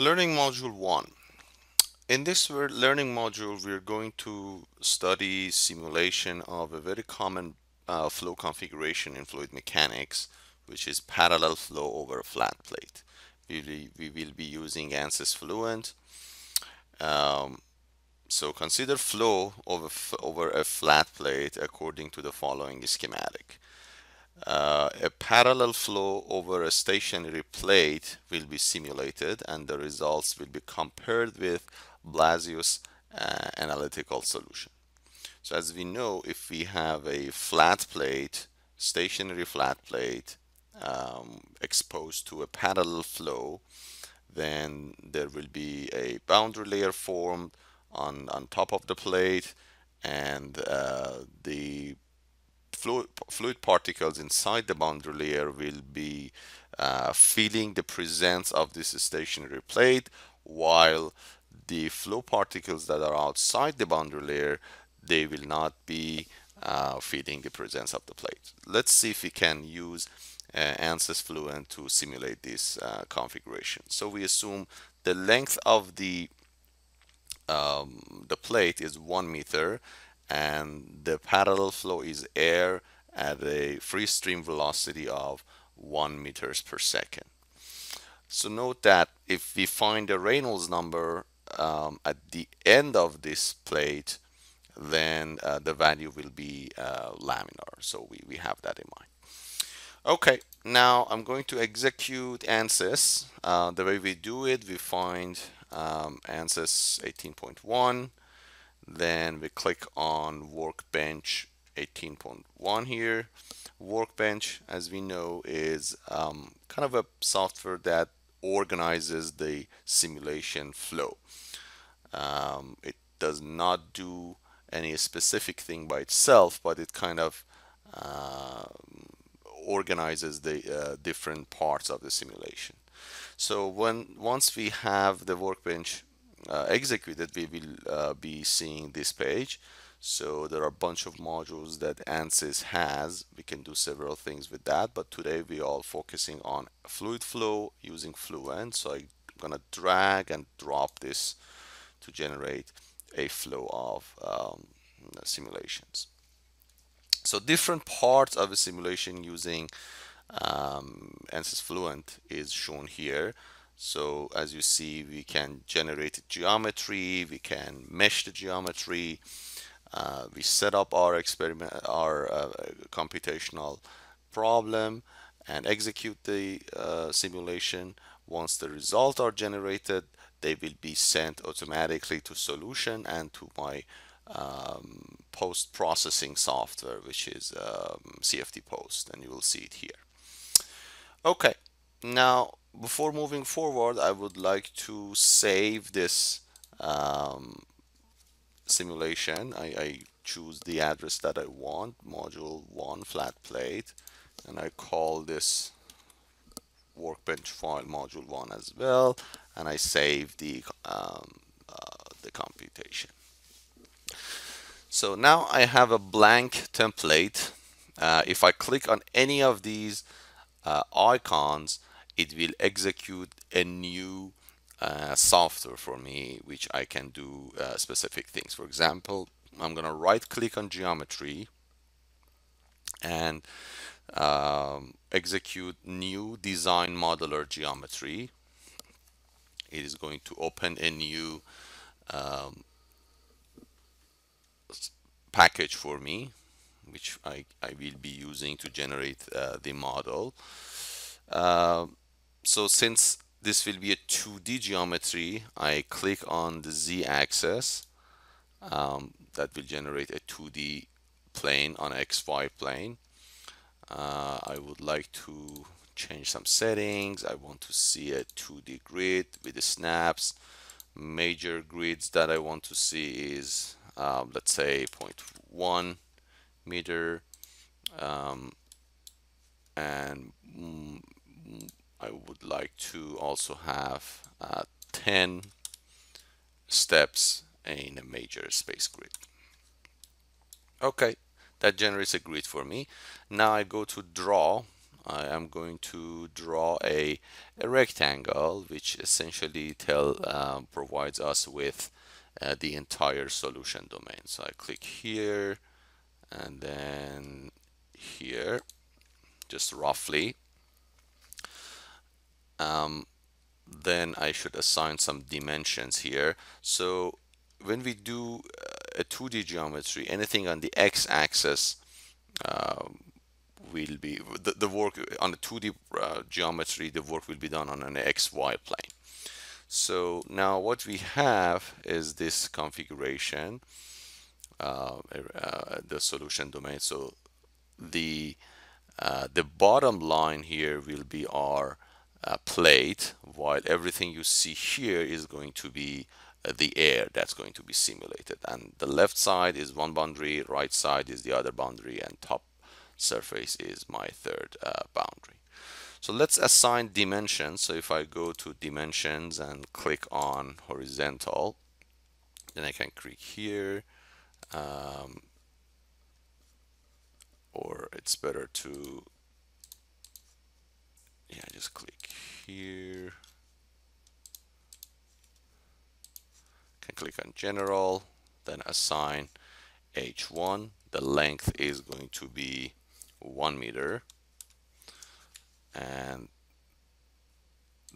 Learning Module 1. In this learning module, we're going to study simulation of a very common uh, flow configuration in fluid mechanics, which is parallel flow over a flat plate. We will, we will be using ANSYS Fluent. Um, so consider flow over, over a flat plate according to the following schematic. Uh, a parallel flow over a stationary plate will be simulated and the results will be compared with Blasius uh, analytical solution. So as we know, if we have a flat plate, stationary flat plate um, exposed to a parallel flow, then there will be a boundary layer formed on, on top of the plate and uh, the fluid, fluid particles inside the boundary layer will be uh, feeling the presence of this stationary plate while the flow particles that are outside the boundary layer they will not be uh, feeling the presence of the plate. Let's see if we can use uh, ANSYS Fluent to simulate this uh, configuration. So we assume the length of the um, the plate is one meter and the parallel flow is air at a free stream velocity of 1 meters per second. So note that if we find the Reynolds number um, at the end of this plate, then uh, the value will be uh, laminar. So we, we have that in mind. Okay, now I'm going to execute ANSYS. Uh, the way we do it, we find um, ANSYS 18.1 then we click on workbench 18.1 here. Workbench as we know is um, kind of a software that organizes the simulation flow. Um, it does not do any specific thing by itself but it kind of uh, organizes the uh, different parts of the simulation. So when once we have the workbench uh, executed, we will uh, be seeing this page. So there are a bunch of modules that ANSYS has. We can do several things with that, but today we are focusing on fluid flow using Fluent. So I'm gonna drag and drop this to generate a flow of um, simulations. So different parts of a simulation using um, ANSYS Fluent is shown here. So as you see, we can generate geometry, we can mesh the geometry, uh, we set up our experiment, our uh, computational problem and execute the uh, simulation. Once the results are generated, they will be sent automatically to solution and to my um, post-processing software, which is um, CFD Post, and you will see it here. Okay, now before moving forward, I would like to save this um, simulation. I, I, choose the address that I want, module 1 flat plate, and I call this workbench file module 1 as well, and I save the, um, uh, the computation. So now I have a blank template. Uh, if I click on any of these uh, icons, it will execute a new uh, software for me which I can do uh, specific things. For example I'm gonna right click on geometry and um, execute new design modeler geometry. It is going to open a new um, package for me which I, I will be using to generate uh, the model. Uh, so since this will be a 2D geometry, I click on the Z axis. Um, that will generate a 2D plane on XY plane. Uh, I would like to change some settings. I want to see a 2D grid with the snaps. Major grids that I want to see is, um, let's say 0.1 meter. Um, and I would like to also have uh, 10 steps in a major space grid. Okay, that generates a grid for me. Now I go to draw I am going to draw a, a rectangle which essentially tell um, provides us with uh, the entire solution domain so I click here and then here just roughly um, then I should assign some dimensions here. So when we do uh, a 2d geometry anything on the x-axis uh, will be the, the work on the 2d uh, geometry the work will be done on an xy plane. So now what we have is this configuration uh, uh, the solution domain. So the uh, the bottom line here will be our uh, plate while everything you see here is going to be uh, the air that's going to be simulated. And the left side is one boundary right side is the other boundary and top surface is my third uh, boundary. So let's assign dimensions. So if I go to dimensions and click on horizontal then I can click here um, or it's better to yeah just click here. Can click on general then assign h1 the length is going to be one meter. And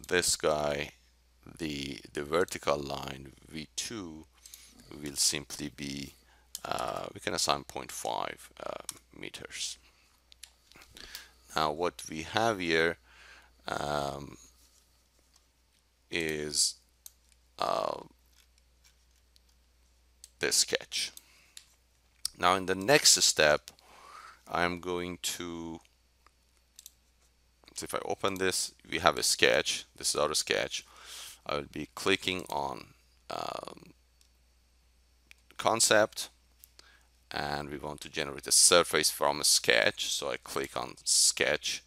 this guy the the vertical line v2 will simply be uh, we can assign 0.5 uh, meters. Now what we have here um, is uh, this sketch. Now in the next step, I'm going to, so if I open this, we have a sketch. This is our sketch. I will be clicking on um, concept and we want to generate a surface from a sketch. So I click on sketch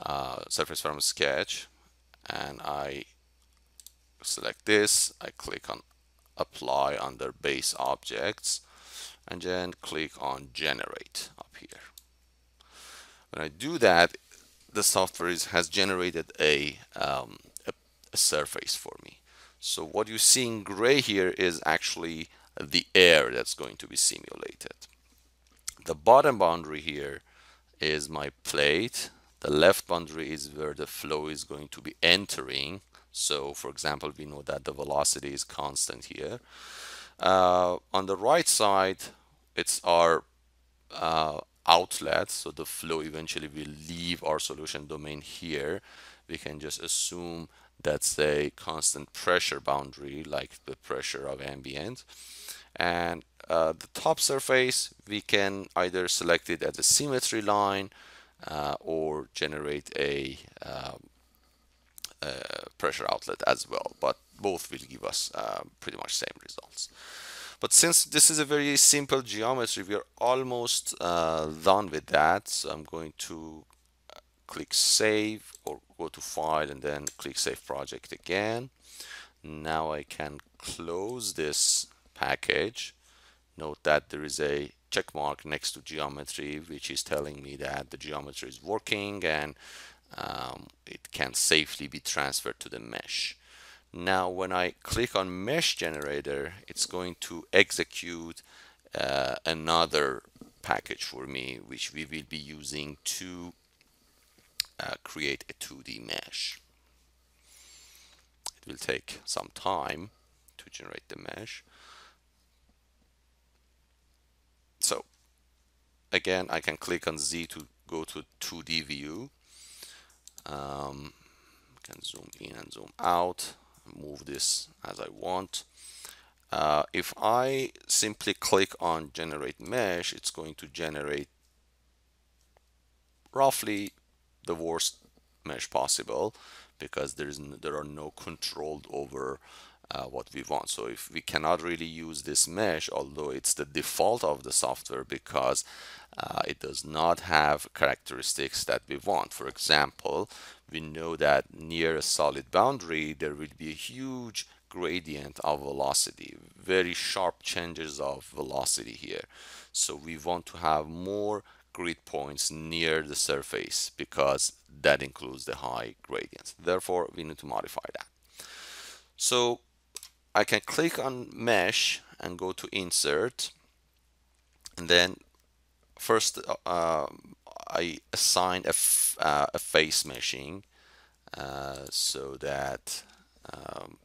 uh, surface from sketch and I select this. I click on apply under base objects and then click on generate up here. When I do that the software is, has generated a, um, a, a surface for me. So what you see in gray here is actually the air that's going to be simulated. The bottom boundary here is my plate the left boundary is where the flow is going to be entering. So for example we know that the velocity is constant here. Uh, on the right side it's our uh, outlet. So the flow eventually will leave our solution domain here. We can just assume that's a constant pressure boundary like the pressure of ambient. And uh, the top surface we can either select it as a symmetry line uh, or generate a, um, pressure outlet as well. But both will give us uh, pretty much same results. But since this is a very simple geometry we are almost uh, done with that. So I'm going to uh, click save or go to file and then click save project again. Now I can close this package. Note that there is a check mark next to geometry which is telling me that the geometry is working and um, it can safely be transferred to the mesh. Now when I click on mesh generator it's going to execute uh, another package for me which we will be using to uh, create a 2d mesh. It will take some time to generate the mesh So again, I can click on Z to go to 2D view. Um, can zoom in and zoom out, move this as I want. Uh, if I simply click on generate mesh, it's going to generate roughly the worst mesh possible because there is there are no controlled over uh, what we want. So if we cannot really use this mesh, although it's the default of the software because uh, it does not have characteristics that we want. For example, we know that near a solid boundary, there will be a huge gradient of velocity, very sharp changes of velocity here. So we want to have more grid points near the surface because that includes the high gradients. Therefore, we need to modify that. So I can click on mesh and go to insert and then first uh, I assign a, uh, a face meshing uh, so that um,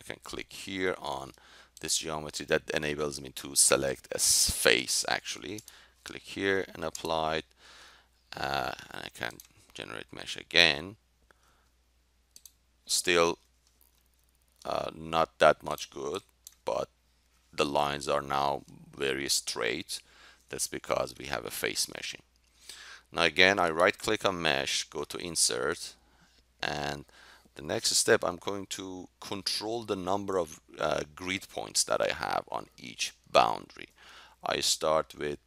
I can click here on this geometry that enables me to select a face actually. Click here and apply it uh, and I can generate mesh again. Still uh, not that much good but the lines are now very straight. That's because we have a face meshing. Now again I right click on mesh go to insert and the next step I'm going to control the number of uh, grid points that I have on each boundary. I start with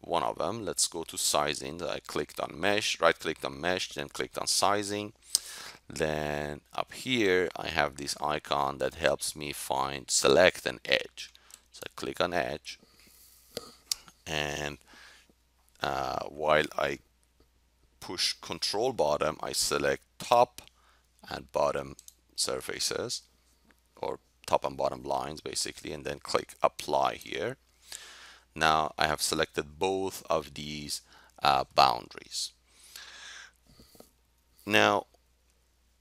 one of them. Let's go to sizing. I clicked on mesh right clicked on mesh then clicked on sizing then up here I have this icon that helps me find select an edge. So I click on edge. And uh, while I push control bottom I select top and bottom surfaces or top and bottom lines basically and then click apply here. Now I have selected both of these uh, boundaries. Now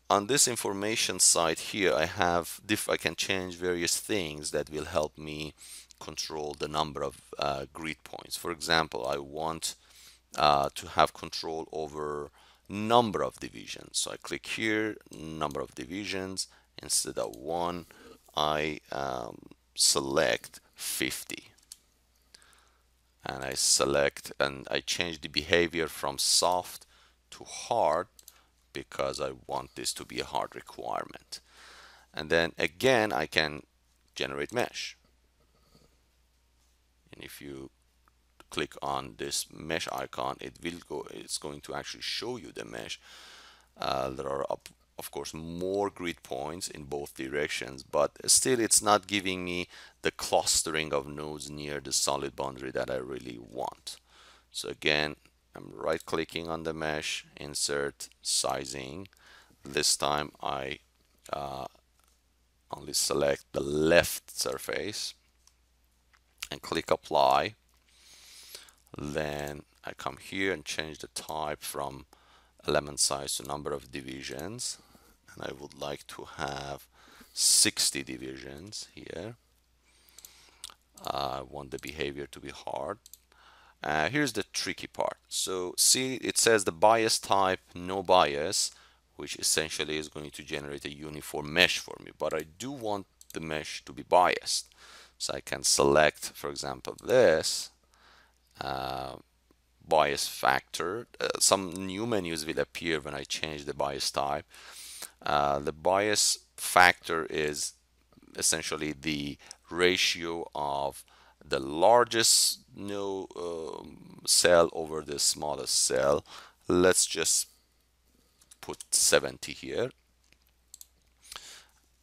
on this information side here I have diff I can change various things that will help me control the number of uh, grid points. For example I want uh, to have control over number of divisions. So I click here number of divisions. Instead of one I um, select 50 and I select and I change the behavior from soft to hard because I want this to be a hard requirement. And then again, I can generate mesh. And if you click on this mesh icon, it will go, it's going to actually show you the mesh. Uh, there are, up, of course, more grid points in both directions, but still it's not giving me the clustering of nodes near the solid boundary that I really want. So again, I'm right clicking on the mesh insert sizing. This time I uh, only select the left surface and click apply. Then I come here and change the type from element size to number of divisions. And I would like to have 60 divisions here. I want the behavior to be hard uh, here's the tricky part. So see, it says the bias type, no bias, which essentially is going to generate a uniform mesh for me. But I do want the mesh to be biased. So I can select, for example, this uh, bias factor. Uh, some new menus will appear when I change the bias type. Uh, the bias factor is essentially the ratio of the largest no um, cell over the smallest cell. Let's just put 70 here.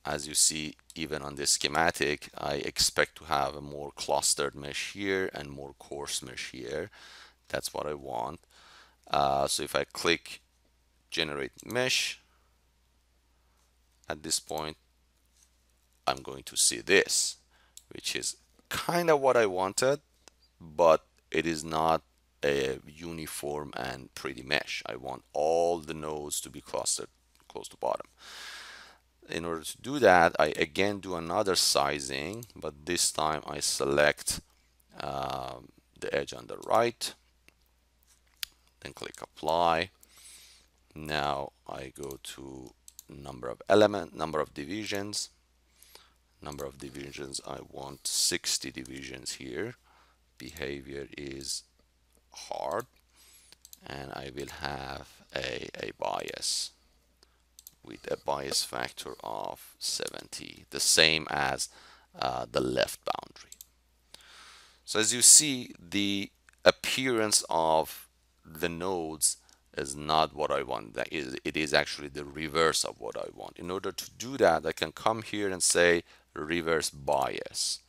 As you see even on this schematic I expect to have a more clustered mesh here and more coarse mesh here. That's what I want. Uh, so if I click generate mesh at this point I'm going to see this which is kind of what I wanted, but it is not a uniform and pretty mesh. I want all the nodes to be clustered close to bottom. In order to do that, I again do another sizing, but this time I select um, the edge on the right, then click apply. Now I go to number of element, number of divisions, number of divisions. I want 60 divisions here. Behavior is hard and I will have a, a bias with a bias factor of 70 the same as uh, the left boundary. So as you see the appearance of the nodes is not what I want. That is it is actually the reverse of what I want. In order to do that I can come here and say reverse bias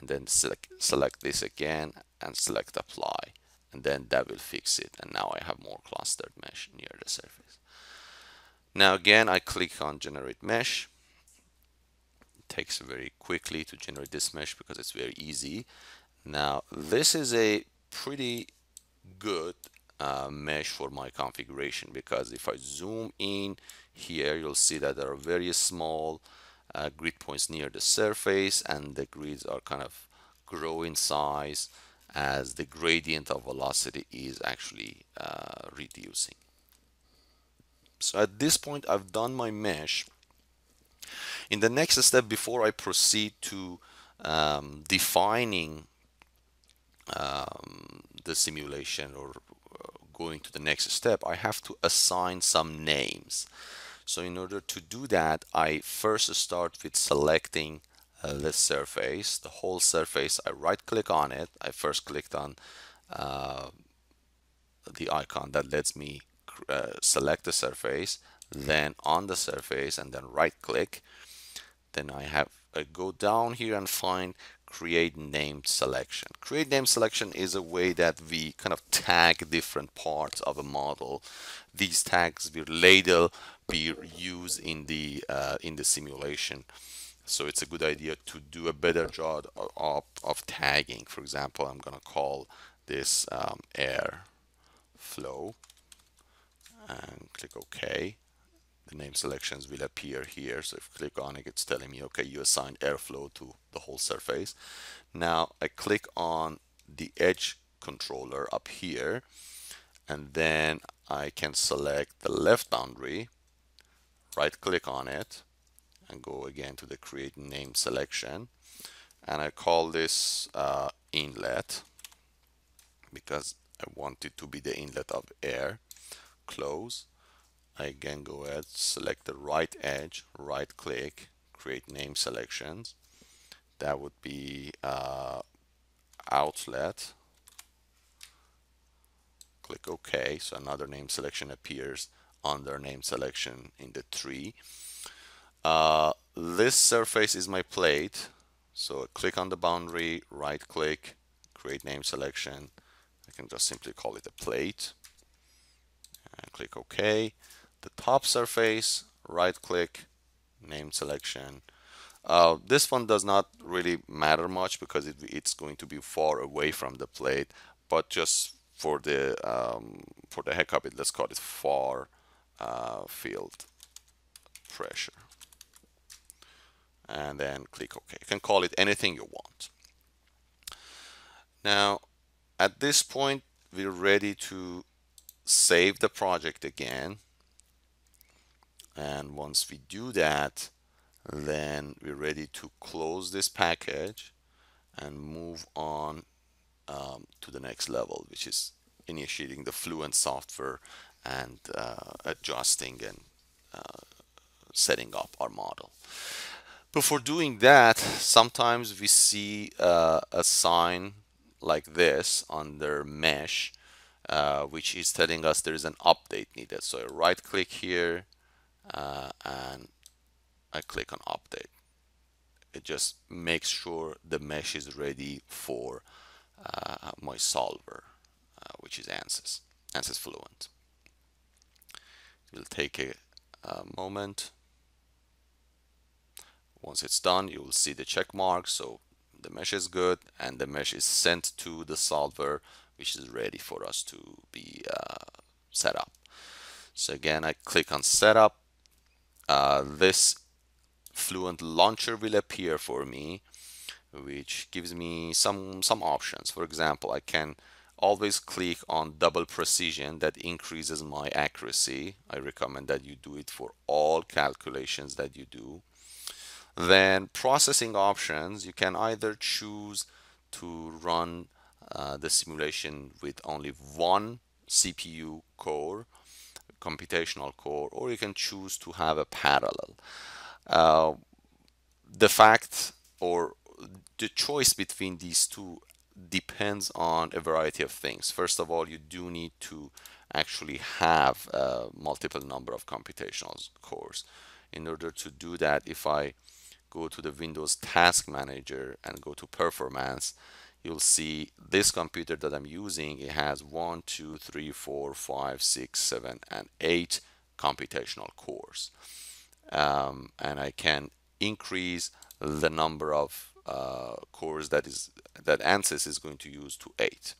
and then select, select this again and select apply and then that will fix it and now I have more clustered mesh near the surface. Now again I click on generate mesh it takes very quickly to generate this mesh because it's very easy. Now this is a pretty good uh, mesh for my configuration because if I zoom in here you'll see that there are very small uh, grid points near the surface and the grids are kind of grow in size as the gradient of velocity is actually uh, reducing. So at this point I've done my mesh. In the next step before I proceed to um, defining um, the simulation or uh, going to the next step I have to assign some names. So in order to do that, I first start with selecting uh, this surface, the whole surface. I right click on it. I first clicked on uh, the icon that lets me uh, select the surface, then on the surface and then right click. Then I have I go down here and find create named selection. Create name selection is a way that we kind of tag different parts of a model. These tags will later be used in the uh, in the simulation. So it's a good idea to do a better job of, of tagging. For example, I'm going to call this um, air flow and click OK the name selections will appear here. So if I click on it, it's telling me, okay, you assigned airflow to the whole surface. Now I click on the edge controller up here, and then I can select the left boundary, right click on it, and go again to the create name selection. And I call this uh, inlet because I want it to be the inlet of air. Close I again go ahead, select the right edge, right click, create name selections. That would be uh, outlet. Click OK. So another name selection appears under name selection in the tree. Uh, this surface is my plate. So click on the boundary, right click, create name selection. I can just simply call it a plate and click OK the top surface, right click, name selection. Uh, this one does not really matter much because it, it's going to be far away from the plate, but just for the um, for the heck of it, let's call it far uh, field pressure. And then click OK. You can call it anything you want. Now, at this point, we're ready to save the project again and once we do that then we're ready to close this package and move on um, to the next level which is initiating the fluent software and uh, adjusting and uh, setting up our model. Before doing that sometimes we see uh, a sign like this under mesh uh, which is telling us there is an update needed. So I right click here uh, and I click on update. It just makes sure the mesh is ready for uh, my solver uh, which is ANSYS. ANSYS Fluent. It will take a, a, moment. Once it's done you will see the check mark. So the mesh is good and the mesh is sent to the solver which is ready for us to be uh, set up. So again I click on setup uh, this Fluent launcher will appear for me which gives me some some options. For example I can always click on double precision that increases my accuracy. I recommend that you do it for all calculations that you do. Then processing options you can either choose to run uh, the simulation with only one CPU core computational core or you can choose to have a parallel. Uh, the fact or the choice between these two depends on a variety of things. First of all, you do need to actually have a multiple number of computational cores. In order to do that, if I go to the Windows Task Manager and go to Performance, you'll see this computer that I'm using, it has one, two, three, four, five, six, seven, and 8 computational cores. Um, and I can increase the number of uh, cores that is that ANSYS is going to use to 8.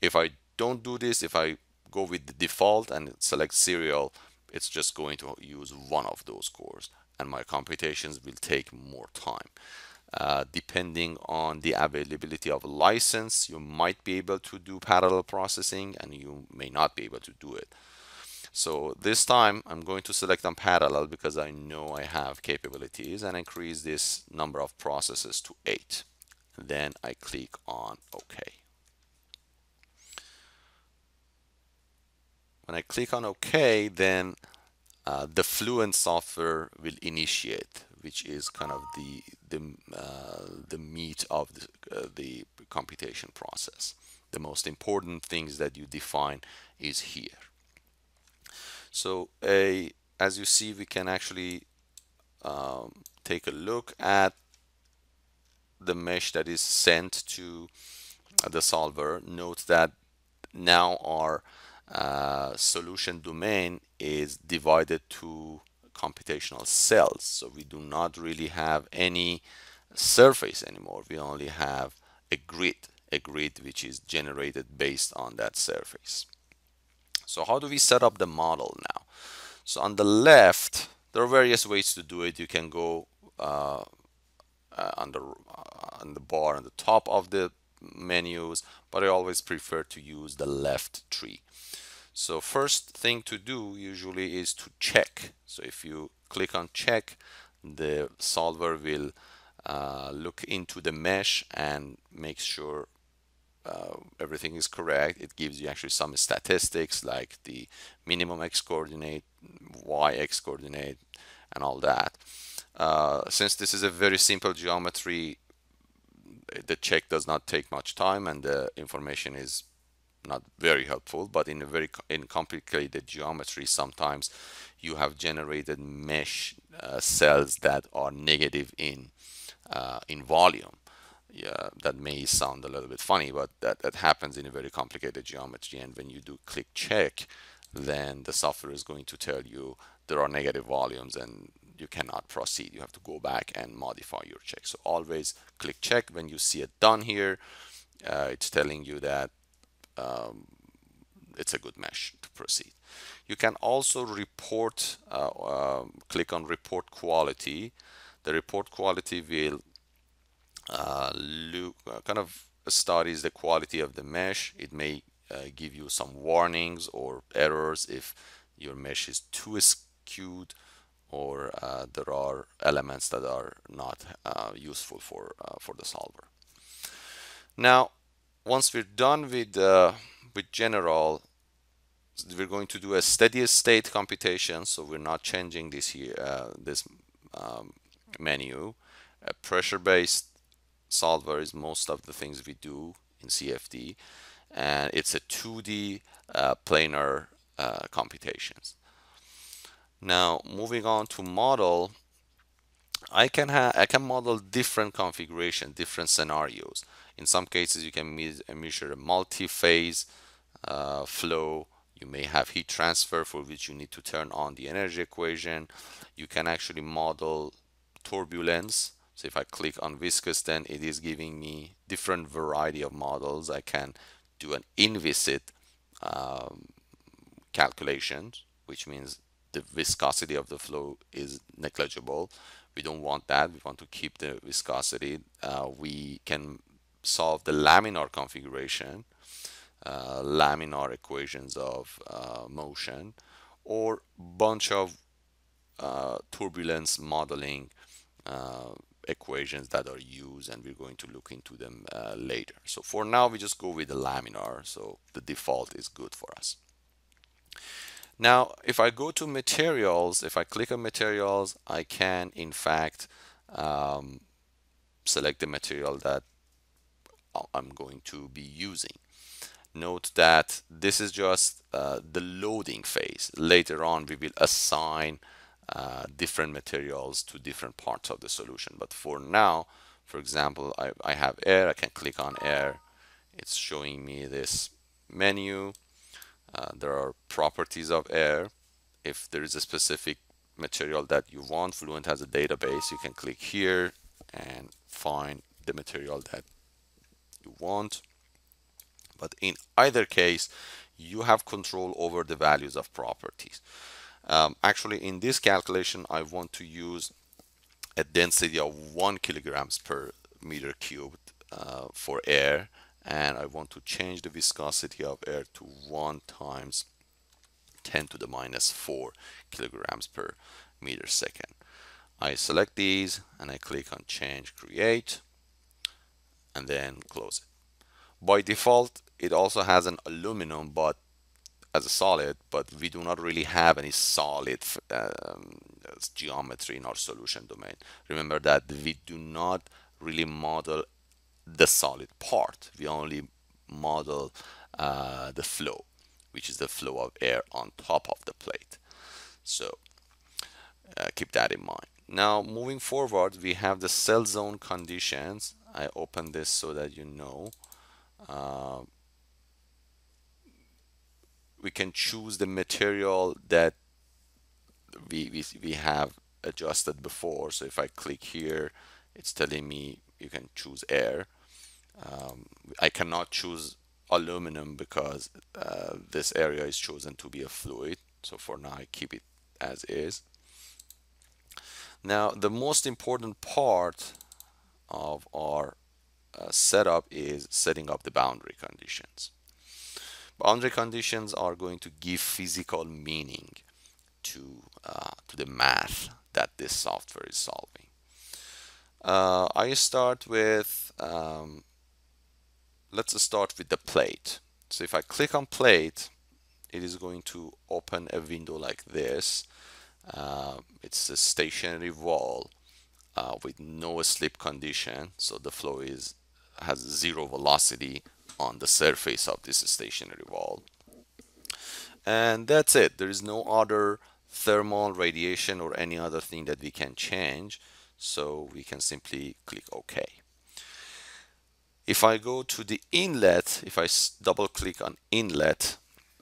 If I don't do this, if I go with the default and select serial, it's just going to use one of those cores and my computations will take more time. Uh, depending on the availability of a license, you might be able to do parallel processing and you may not be able to do it. So this time I'm going to select on parallel because I know I have capabilities and increase this number of processes to 8. Then I click on OK. When I click on OK, then uh, the Fluent software will initiate, which is kind of the the, uh, the meat of the, uh, the computation process. The most important things that you define is here. So a as you see, we can actually um, take a look at the mesh that is sent to the solver. Note that now our uh, solution domain is divided to computational cells. So we do not really have any surface anymore. We only have a grid, a grid which is generated based on that surface. So how do we set up the model now? So on the left, there are various ways to do it. You can go uh, uh, on the uh, on the bar on the top of the menus, but I always prefer to use the left tree. So first thing to do usually is to check. So if you click on check, the solver will uh, look into the mesh and make sure uh, everything is correct. It gives you actually some statistics like the minimum x coordinate, y x coordinate, and all that. Uh, since this is a very simple geometry, the check does not take much time and the information is not very helpful, but in a very in complicated geometry, sometimes you have generated mesh uh, cells that are negative in uh, in volume. Yeah, that may sound a little bit funny, but that, that happens in a very complicated geometry. And when you do click check, then the software is going to tell you there are negative volumes and you cannot proceed. You have to go back and modify your check. So always click check when you see it done here. Uh, it's telling you that um, it's a good mesh to proceed. You can also report, uh, uh, click on report quality. The report quality will uh, look, uh, kind of studies the quality of the mesh. It may uh, give you some warnings or errors if your mesh is too skewed or uh, there are elements that are not useful for, for the solver. Now, once we're done with uh, with general we're going to do a steady state computation so we're not changing this here uh, this um, menu. A pressure based solver is most of the things we do in CFD and it's a 2D uh, planar uh, computations. Now moving on to model I can I can model different configuration different scenarios in some cases, you can measure a multi-phase uh, flow. You may have heat transfer for which you need to turn on the energy equation. You can actually model turbulence. So if I click on viscous, then it is giving me different variety of models. I can do an inviscid um, calculation, which means the viscosity of the flow is negligible. We don't want that. We want to keep the viscosity. Uh, we can solve the laminar configuration, uh, laminar equations of uh, motion, or bunch of uh, turbulence modeling uh, equations that are used and we're going to look into them uh, later. So for now we just go with the laminar so the default is good for us. Now if I go to materials, if I click on materials I can in fact um, select the material that I'm going to be using. Note that this is just uh, the loading phase. Later on, we will assign uh, different materials to different parts of the solution. But for now, for example, I, I have air, I can click on air. It's showing me this menu. Uh, there are properties of air. If there is a specific material that you want, Fluent has a database. You can click here and find the material that you want. But in either case, you have control over the values of properties. Um, actually, in this calculation, I want to use a density of one kilograms per meter cubed uh, for air and I want to change the viscosity of air to 1 times 10 to the minus 4 kilograms per meter second. I select these and I click on change create and then close it. By default it also has an aluminum but as a solid but we do not really have any solid um, geometry in our solution domain. Remember that we do not really model the solid part. We only model uh, the flow, which is the flow of air on top of the plate. So uh, keep that in mind. Now moving forward, we have the cell zone conditions. I open this so that you know. Uh, we can choose the material that we, we, we have adjusted before. So if I click here, it's telling me you can choose air. Um, I cannot choose aluminum because uh, this area is chosen to be a fluid. So for now, I keep it as is. Now, the most important part of our uh, setup is setting up the boundary conditions. Boundary conditions are going to give physical meaning to, uh, to the math that this software is solving. Uh, I start with, um, let's start with the plate. So if I click on plate, it is going to open a window like this. Uh, it's a stationary wall uh, with no slip condition. So the flow is has zero velocity on the surface of this stationary wall. And that's it. There is no other thermal radiation or any other thing that we can change. So we can simply click OK. If I go to the inlet, if I double click on inlet,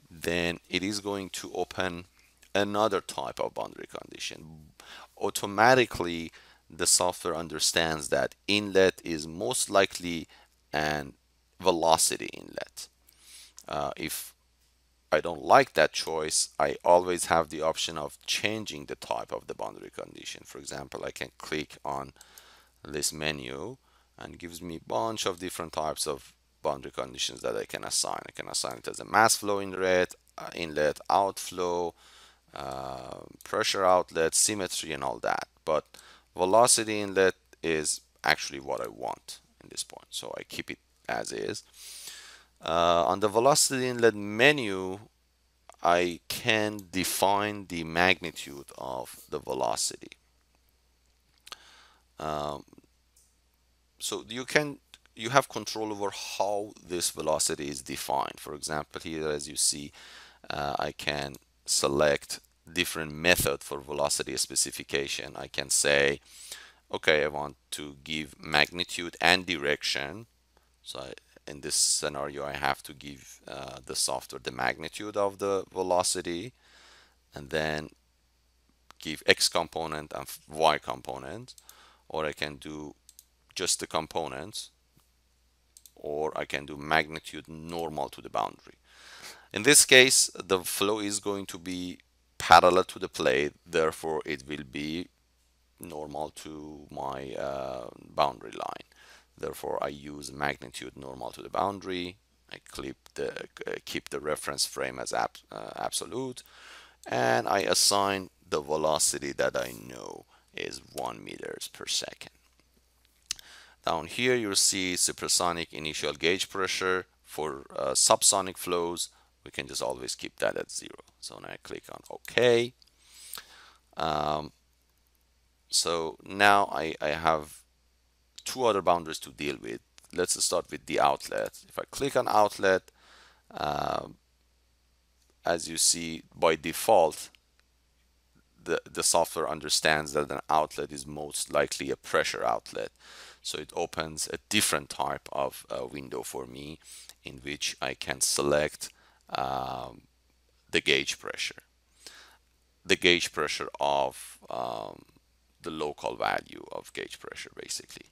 then it is going to open another type of boundary condition. Automatically, the software understands that inlet is most likely an velocity inlet. Uh, if I don't like that choice, I always have the option of changing the type of the boundary condition. For example, I can click on this menu and gives me a bunch of different types of boundary conditions that I can assign. I can assign it as a mass flow inlet, uh, inlet outflow, uh, pressure outlet, symmetry, and all that. But velocity inlet is actually what I want in this point. So I keep it as is. Uh, on the velocity inlet menu, I can define the magnitude of the velocity. Um, so you can you have control over how this velocity is defined. For example, here as you see, uh, I can select different method for velocity specification. I can say, okay, I want to give magnitude and direction. So I, in this scenario I have to give uh, the software the magnitude of the velocity and then give x component and y component or I can do just the components or I can do magnitude normal to the boundary in this case the flow is going to be parallel to the plate therefore it will be normal to my uh, boundary line Therefore, I use magnitude normal to the boundary. I keep the, uh, keep the reference frame as ab uh, absolute. And I assign the velocity that I know is 1 meters per second. Down here, you'll see supersonic initial gauge pressure. For uh, subsonic flows, we can just always keep that at zero. So now I click on OK. Um, so now I, I have two other boundaries to deal with. Let's start with the outlet. If I click on outlet, um, as you see by default, the, the software understands that an outlet is most likely a pressure outlet. So it opens a different type of uh, window for me in which I can select um, the gauge pressure. The gauge pressure of um, the local value of gauge pressure basically.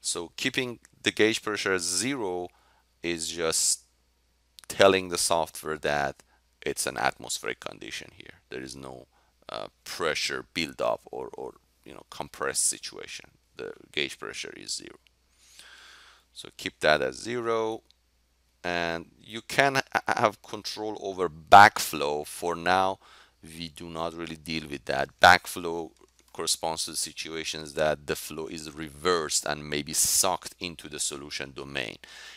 So keeping the gauge pressure zero is just telling the software that it's an atmospheric condition here. There is no uh, pressure buildup or, or you know compressed situation. The gauge pressure is zero. So keep that as zero and you can have control over backflow for now we do not really deal with that backflow corresponds to situations that the flow is reversed and maybe sucked into the solution domain.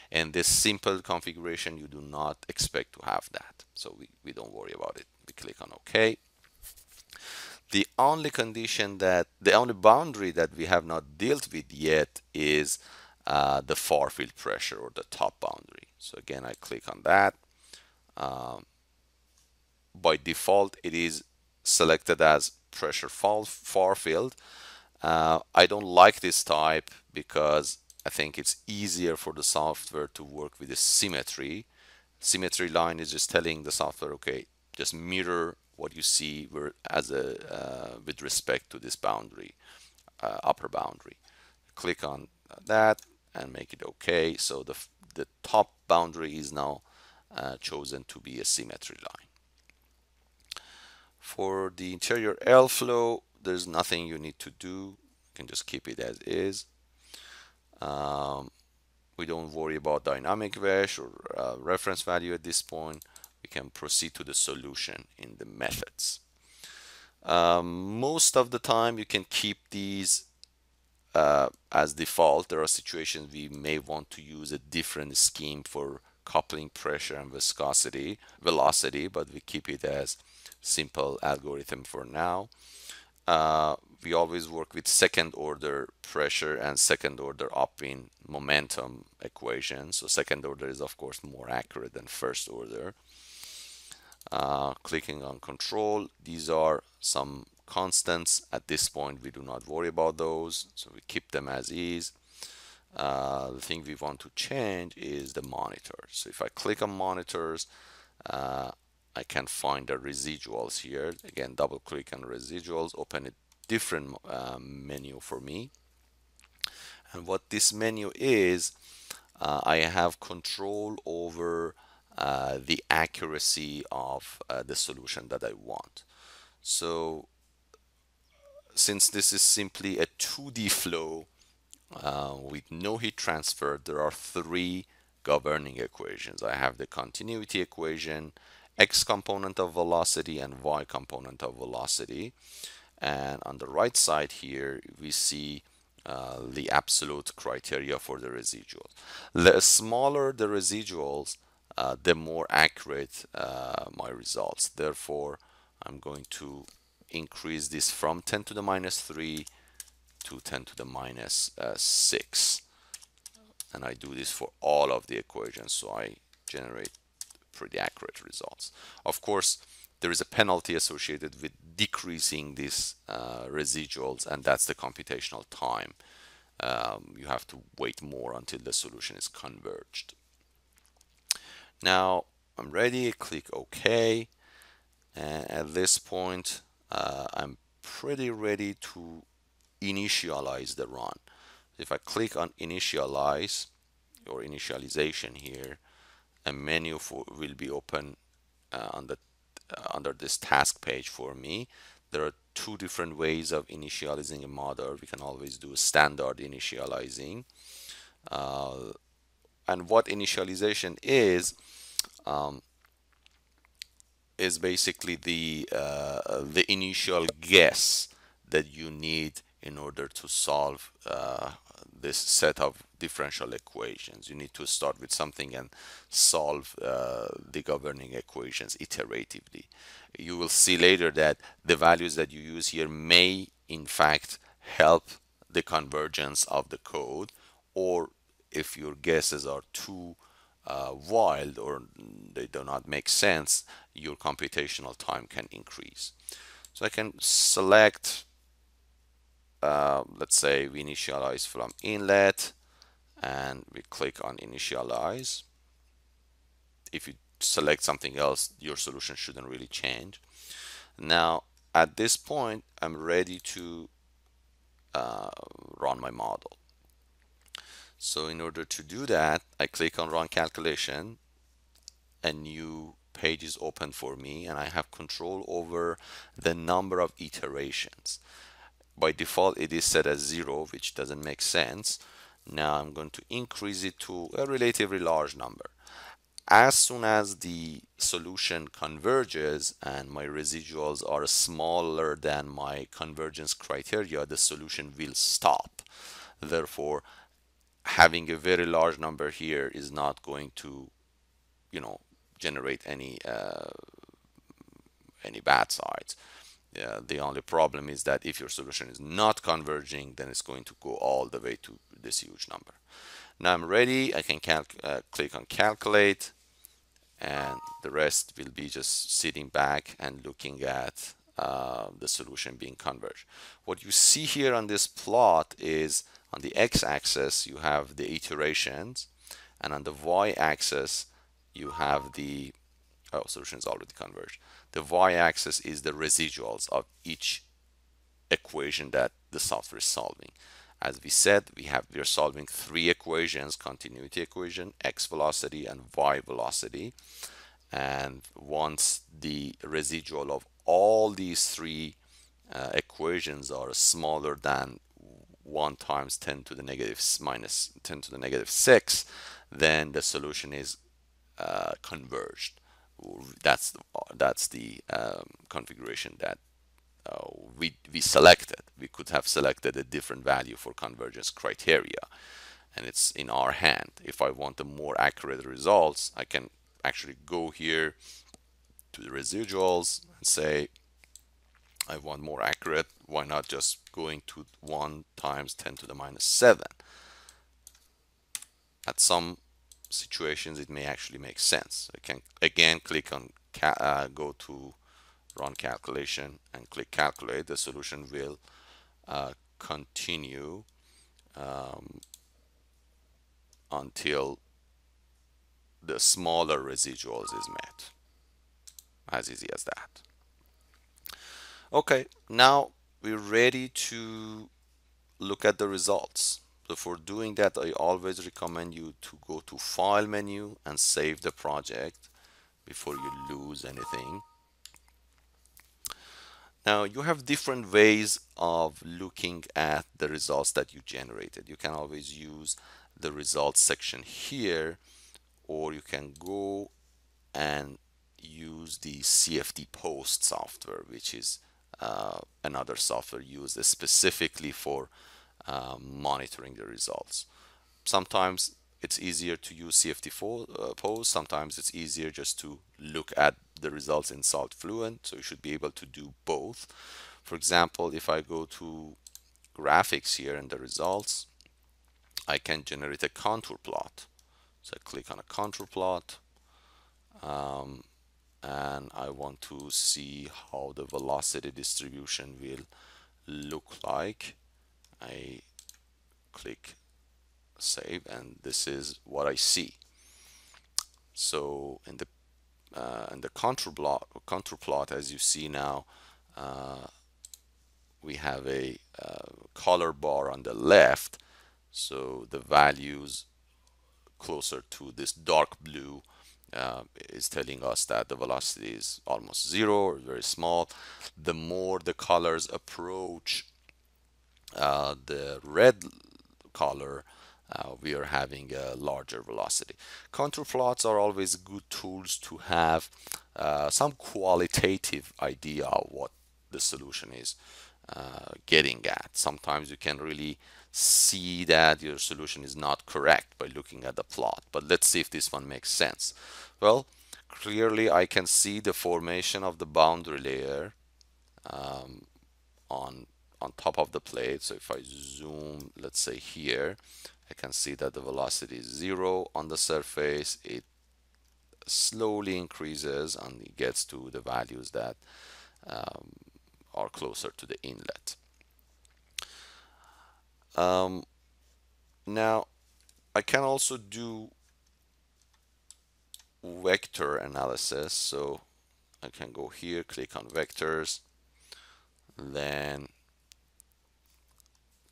And this simple configuration, you do not expect to have that. So we, we don't worry about it. We click on OK. The only condition that, the only boundary that we have not dealt with yet is uh, the far field pressure or the top boundary. So again, I click on that. Um, by default, it is selected as pressure far field. Uh, I don't like this type because I think it's easier for the software to work with the symmetry. Symmetry line is just telling the software, okay, just mirror what you see as a uh, with respect to this boundary, uh, upper boundary. Click on that and make it okay. So the the top boundary is now uh, chosen to be a symmetry line. For the interior airflow, there's nothing you need to do. You can just keep it as is. Um, we don't worry about dynamic mesh or uh, reference value at this point. We can proceed to the solution in the methods. Um, most of the time you can keep these uh, as default. There are situations we may want to use a different scheme for coupling pressure and viscosity, velocity, but we keep it as simple algorithm for now. Uh, we always work with second order pressure and second order upwind momentum equation. So second order is of course more accurate than first order. Uh, clicking on control, these are some constants. At this point, we do not worry about those. So we keep them as is. Uh, the thing we want to change is the monitor. So if I click on monitors, uh, I can find the residuals here. Again, double click on residuals, open a different um, menu for me. And what this menu is, uh, I have control over uh, the accuracy of uh, the solution that I want. So since this is simply a 2D flow uh, with no heat transfer, there are three governing equations. I have the continuity equation, x component of velocity and y component of velocity. And on the right side here, we see uh, the absolute criteria for the residuals. The smaller the residuals, uh, the more accurate uh, my results. Therefore, I'm going to increase this from 10 to the minus 3 to 10 to the minus, uh, 6. And I do this for all of the equations, so I generate pretty accurate results. Of course, there is a penalty associated with decreasing these uh, residuals, and that's the computational time. Um, you have to wait more until the solution is converged. Now, I'm ready, click OK. And at this point, uh, I'm pretty ready to initialize the run. If I click on initialize or initialization here, a menu for, will be open uh, on the, uh, under this task page for me. There are two different ways of initializing a model. We can always do a standard initializing. Uh, and what initialization is, um, is basically the uh, the initial guess that you need in order to solve uh, this set of differential equations. You need to start with something and solve uh, the governing equations iteratively. You will see later that the values that you use here may in fact help the convergence of the code or if your guesses are too uh, wild or they do not make sense, your computational time can increase. So I can select, uh, let's say we initialize from inlet and we click on initialize. If you select something else, your solution shouldn't really change. Now, at this point, I'm ready to uh, run my model. So in order to do that, I click on run calculation. A new page is open for me and I have control over the number of iterations. By default, it is set as zero, which doesn't make sense. Now I'm going to increase it to a relatively large number. As soon as the solution converges and my residuals are smaller than my convergence criteria, the solution will stop. Therefore, having a very large number here is not going to, you know, generate any uh, any bad sides. Yeah, the only problem is that if your solution is not converging, then it's going to go all the way to this huge number. Now I'm ready. I can uh, click on calculate and the rest will be just sitting back and looking at uh, the solution being converged. What you see here on this plot is on the x-axis, you have the iterations, and on the y-axis, you have the oh, solution is already converged. The y-axis is the residuals of each equation that the software is solving. As we said, we have we are solving three equations: continuity equation, x velocity, and y velocity. And once the residual of all these three uh, equations are smaller than 1 times 10 to the negative minus 10 to the negative 6 then the solution is uh, converged. That's the, that's the um, configuration that uh, we, we selected. We could have selected a different value for convergence criteria and it's in our hand. If I want the more accurate results I can actually go here to the residuals and say I want more accurate, why not just going to 1 times 10 to the minus 7? At some situations, it may actually make sense. I can again click on uh, go to run calculation and click calculate. The solution will uh, continue um, until the smaller residuals is met. As easy as that. Okay, now we're ready to look at the results. So for doing that, I always recommend you to go to File menu and save the project before you lose anything. Now you have different ways of looking at the results that you generated. You can always use the results section here or you can go and use the CFD post software which is uh, another software used specifically for uh, monitoring the results. Sometimes it's easier to use CFD uh, post. Sometimes it's easier just to look at the results in Salt Fluent. So you should be able to do both. For example, if I go to graphics here in the results, I can generate a contour plot. So I click on a contour plot. Um, and I want to see how the velocity distribution will look like I click save and this is what I see so in the uh, in the contour plot contour plot as you see now uh, we have a uh, color bar on the left so the values closer to this dark blue uh, is telling us that the velocity is almost zero or very small. The more the colors approach uh, the red color, uh, we are having a larger velocity. Contour plots are always good tools to have uh, some qualitative idea of what the solution is uh, getting at. Sometimes you can really see that your solution is not correct by looking at the plot. But let's see if this one makes sense. Well, clearly I can see the formation of the boundary layer um, on on top of the plate. So if I zoom, let's say here, I can see that the velocity is zero on the surface. It slowly increases and it gets to the values that um, are closer to the inlet. Um, now I can also do vector analysis so I can go here click on vectors then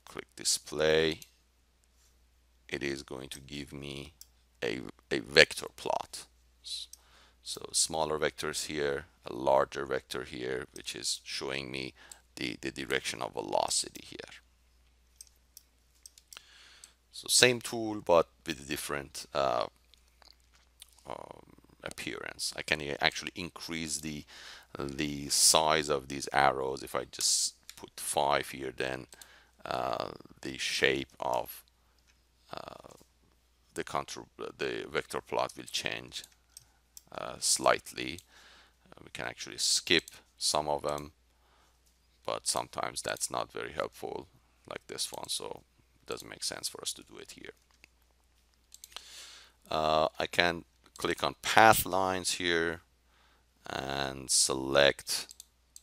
click display it is going to give me a, a vector plot. So smaller vectors here a larger vector here which is showing me the, the direction of velocity here. So same tool but with different uh, um, appearance. I can actually increase the the size of these arrows. If I just put five here then uh, the shape of uh, the contour the vector plot will change uh, slightly. Uh, we can actually skip some of them but sometimes that's not very helpful like this one so it doesn't make sense for us to do it here. I can click on path lines here and select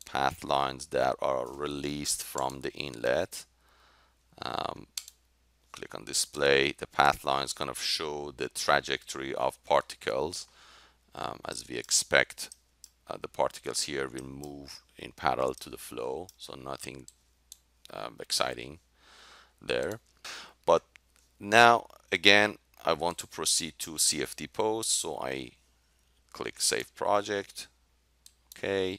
path lines that are released from the inlet um, click on display. The path lines kind of show the trajectory of particles. Um, as we expect uh, the particles here will move in parallel to the flow so nothing um, exciting there. But now again I want to proceed to CFD post so I click save project. Okay.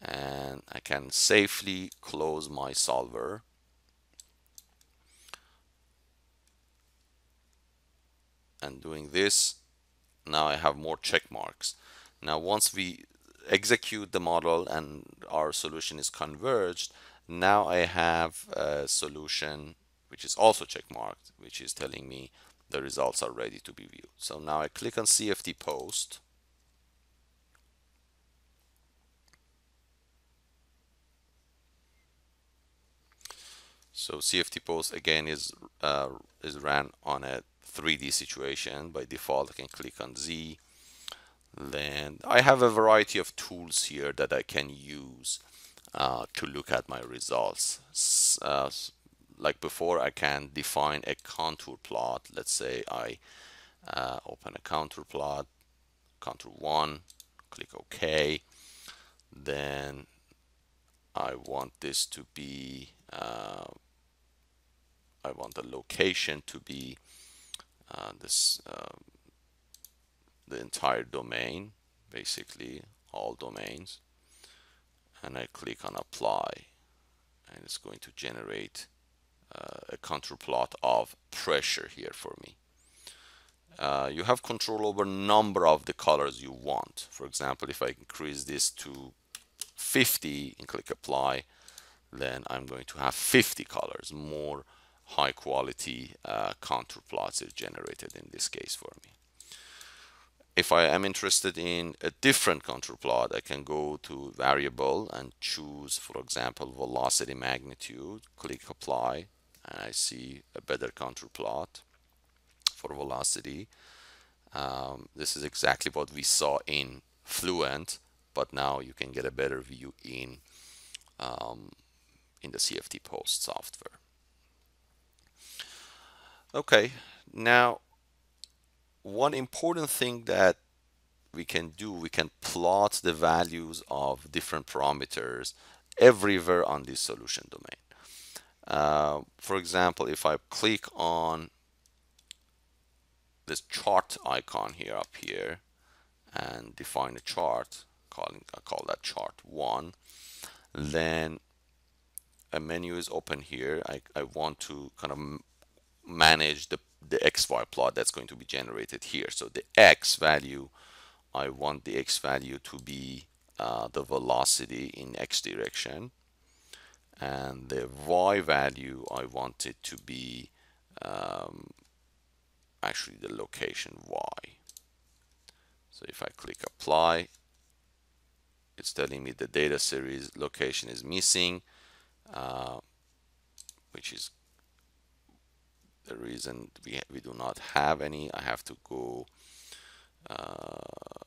And I can safely close my solver and doing this now I have more check marks. Now once we execute the model and our solution is converged now I have a solution which is also check marked which is telling me the results are ready to be viewed. So now I click on CFD post. So CFD post again is uh, is ran on a 3D situation. By default, I can click on Z. Then I have a variety of tools here that I can use uh, to look at my results. Uh, like before, I can define a contour plot. Let's say I uh, open a contour plot, contour 1, click OK. Then I want this to be, uh, I want the location to be uh, this um, the entire domain basically all domains. And I click on apply. And it's going to generate uh, a contour plot of pressure here for me. Uh, you have control over number of the colors you want. For example if I increase this to 50 and click apply then I'm going to have 50 colors more high quality uh, contour plots is generated in this case for me. If I am interested in a different contour plot, I can go to variable and choose, for example, velocity magnitude, click apply, and I see a better contour plot for velocity. Um, this is exactly what we saw in Fluent, but now you can get a better view in um, in the CFD Post software. Okay, now one important thing that we can do, we can plot the values of different parameters everywhere on this solution domain. Uh, for example, if I click on this chart icon here up here and define a chart, calling I call that chart one, then a menu is open here. I, I want to kind of manage the, the xy plot that's going to be generated here. So the x value, I want the x value to be uh, the velocity in x direction. And the y value, I want it to be um, actually the location y. So if I click apply, it's telling me the data series location is missing, uh, which is the reason we, we do not have any I have to go uh,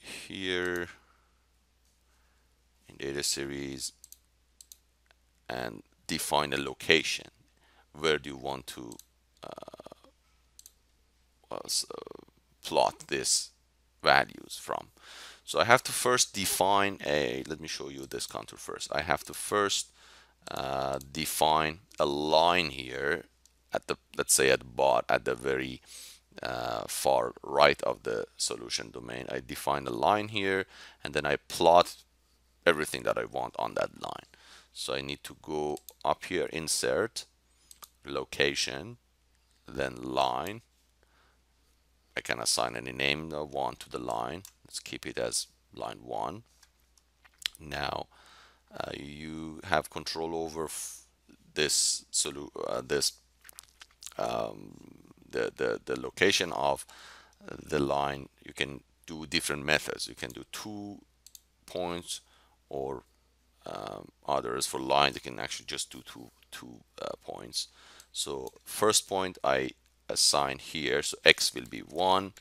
here in data series and define a location. Where do you want to uh, uh, plot this values from? So I have to first define a let me show you this contour first. I have to first uh, define a line here at the let's say at bot at the very uh, far right of the solution domain. I define a line here and then I plot everything that I want on that line. So I need to go up here insert location then line. I can assign any name I want to the line. Let's keep it as line 1 now uh, you have control over this solu uh, this um, the, the the location of the line. You can do different methods. You can do two points or um, others for lines. You can actually just do two two uh, points. So first point I assign here so x will be 1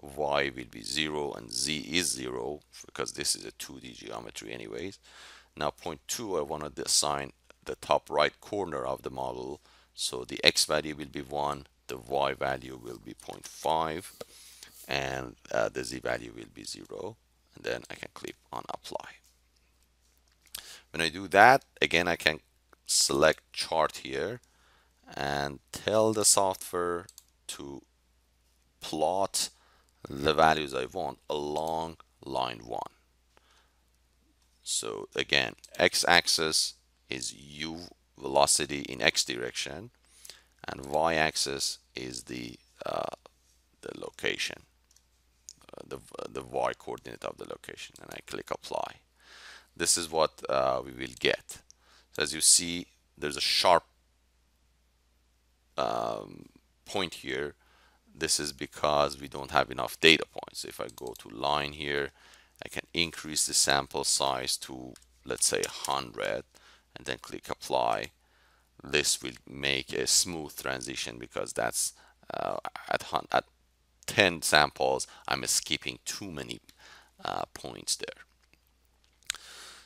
y will be 0 and z is 0 because this is a 2d geometry anyways now point 2 I want to assign the top right corner of the model. So the x value will be 1 the y value will be 0.5 and uh, the z value will be 0 and then I can click on apply. When I do that again I can select chart here and tell the software to plot the values I want along line 1 so again x-axis is u velocity in x direction and y-axis is the uh, the location uh, the, the y coordinate of the location and I click apply. This is what uh, we will get. So as you see there's a sharp um, point here. This is because we don't have enough data points. If I go to line here I can increase the sample size to let's say 100 and then click apply. This will make a smooth transition because that's uh, at, at 10 samples I'm skipping too many uh, points there.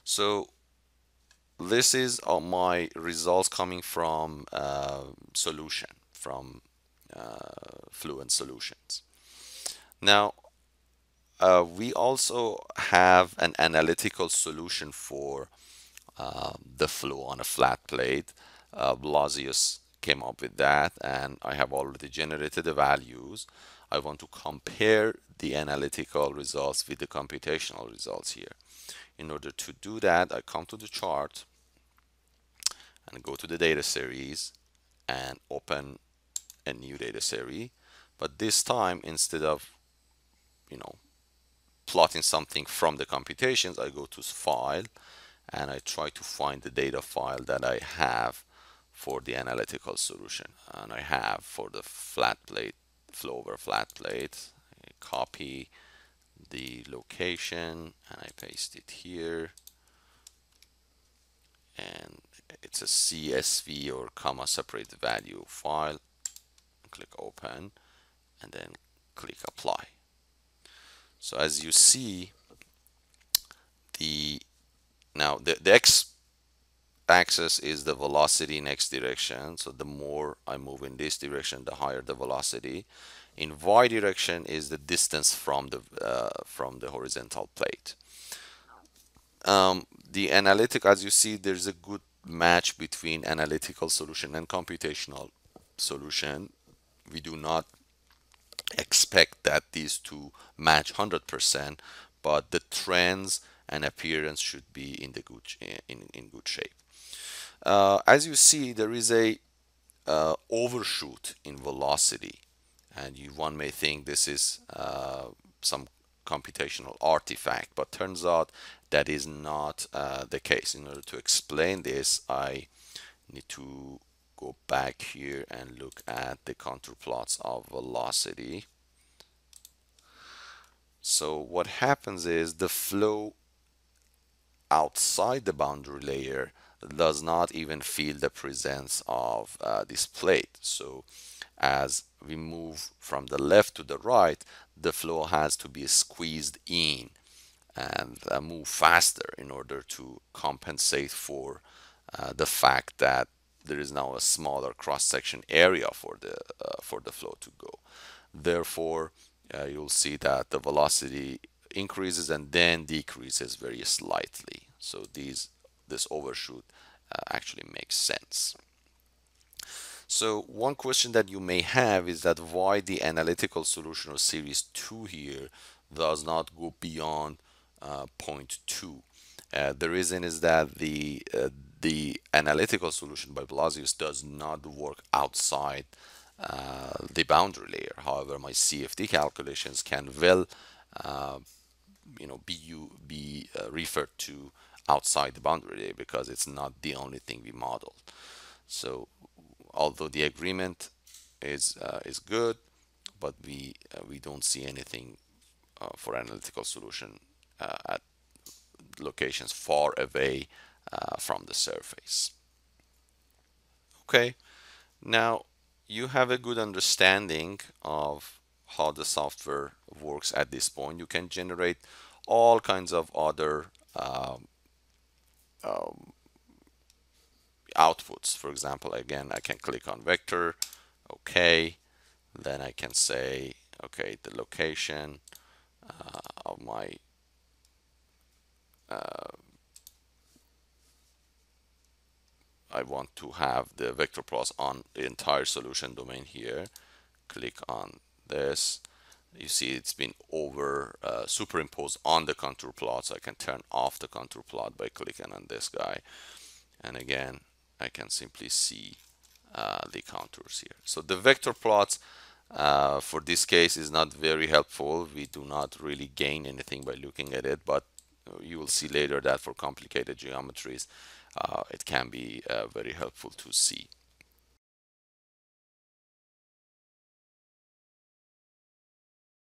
So this is uh, my results coming from uh, solution from uh, fluent solutions. Now uh, we also have an analytical solution for uh, the flow on a flat plate. Uh, Blasius came up with that and I have already generated the values. I want to compare the analytical results with the computational results here. In order to do that I come to the chart and go to the data series and open a new data series. But this time instead of you know plotting something from the computations I go to file and I try to find the data file that I have for the analytical solution. And I have for the flat plate flow over flat plate I copy the location and I paste it here. And it's a CSV or comma separated value file. Click open and then click apply so as you see the now the, the x axis is the velocity in x direction. So the more I move in this direction the higher the velocity. In y direction is the distance from the uh, from the horizontal plate. Um, the analytic as you see there's a good match between analytical solution and computational solution. We do not expect that these two match 100% but the trends and appearance should be in the good in, in good shape. Uh, as you see there is a uh, overshoot in velocity and you one may think this is uh, some computational artifact but turns out that is not uh, the case. In order to explain this I need to go back here and look at the contour plots of velocity. So what happens is the flow outside the boundary layer does not even feel the presence of uh, this plate. So as we move from the left to the right the flow has to be squeezed in and uh, move faster in order to compensate for uh, the fact that there is now a smaller cross-section area for the uh, for the flow to go. Therefore, uh, you'll see that the velocity increases and then decreases very slightly. So these this overshoot uh, actually makes sense. So one question that you may have is that why the analytical solution of series 2 here does not go beyond uh, 0.2. Uh, the reason is that the uh, the analytical solution by Blasius does not work outside uh, the boundary layer. However, my CFD calculations can well, uh, you know, be you be uh, referred to outside the boundary layer because it's not the only thing we modeled. So, although the agreement is uh, is good, but we uh, we don't see anything uh, for analytical solution at locations far away from the surface. Okay, now you have a good understanding of how the software works at this point. You can generate all kinds of other um, um, outputs. For example, again, I can click on vector, okay. Then I can say, okay, the location uh, of my uh, I want to have the vector plots on the entire solution domain here. Click on this. You see it's been over uh, superimposed on the contour plot. So I can turn off the contour plot by clicking on this guy. And again, I can simply see uh, the contours here. So the vector plots uh, for this case is not very helpful. We do not really gain anything by looking at it, but you will see later that for complicated geometries, uh, it can be uh, very helpful to see.